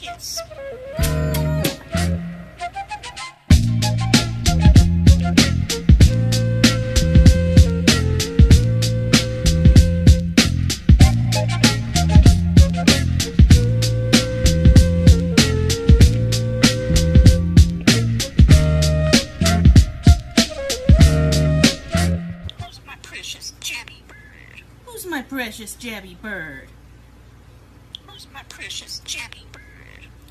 kids. Who's my precious jabby bird? Who's my precious jabby bird?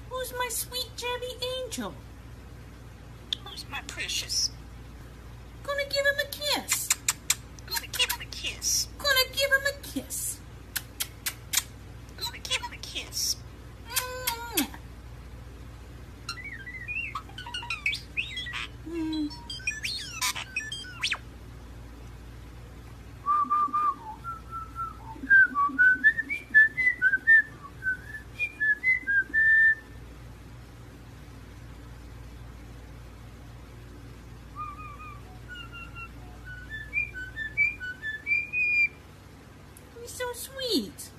Who's my sweet Jabby angel? Who's my precious? Gonna give him a kiss. So sweet.